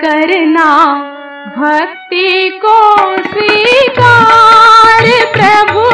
करना। भक्ति को स्वीकार प्रभु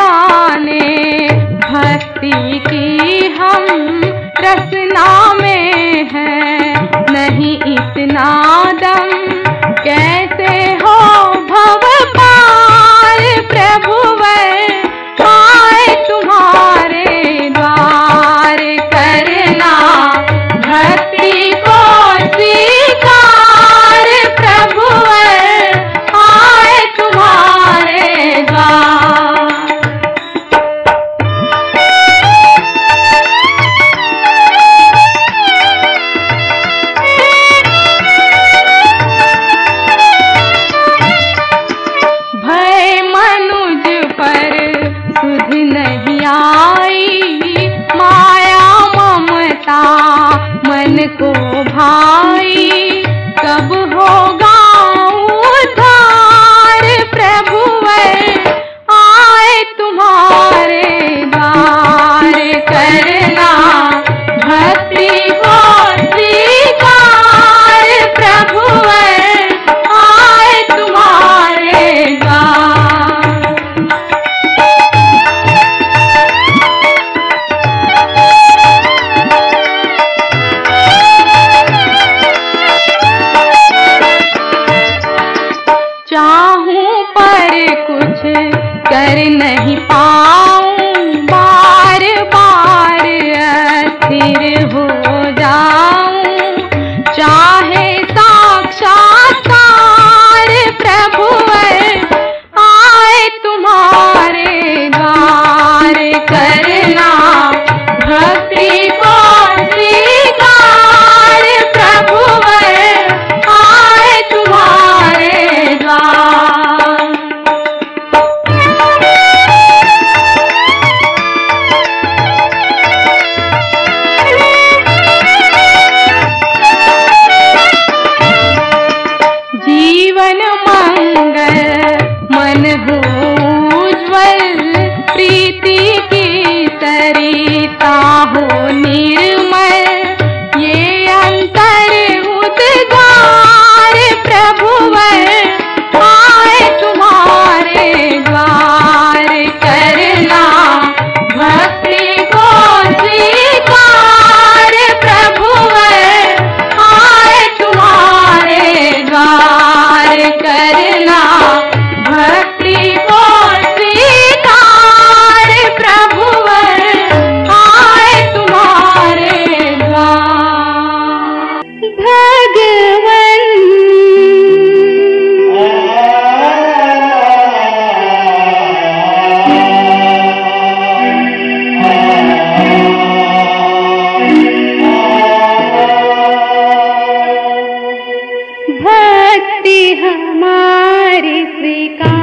जाने। भक्ति की हम रसना में हैं। नहीं इतना हमारी स्वीकार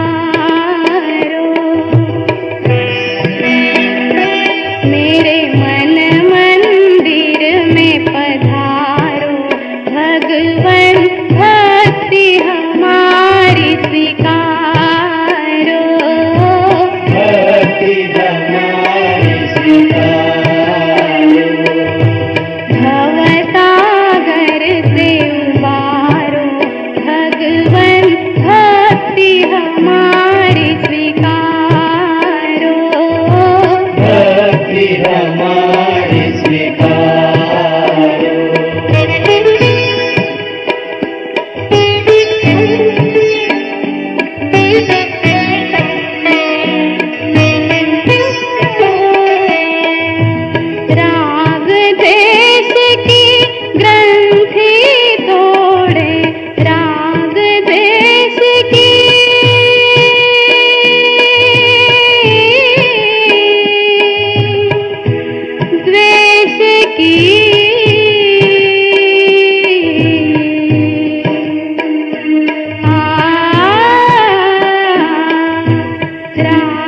atrás.